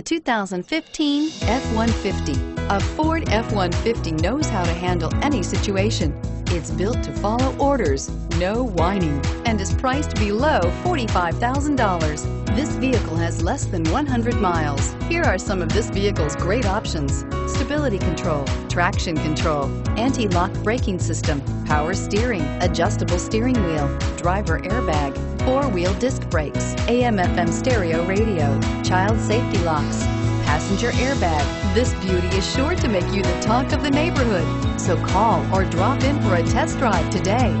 The 2015 F-150. A Ford F-150 knows how to handle any situation. It's built to follow orders, no whining, and is priced below $45,000. This vehicle has less than 100 miles. Here are some of this vehicle's great options. Stability control, traction control, anti-lock braking system, power steering, adjustable steering wheel, driver airbag, four-wheel disc brakes, AM FM stereo radio, child safety locks, passenger airbag. This beauty is sure to make you the talk of the neighborhood. So call or drop in for a test drive today.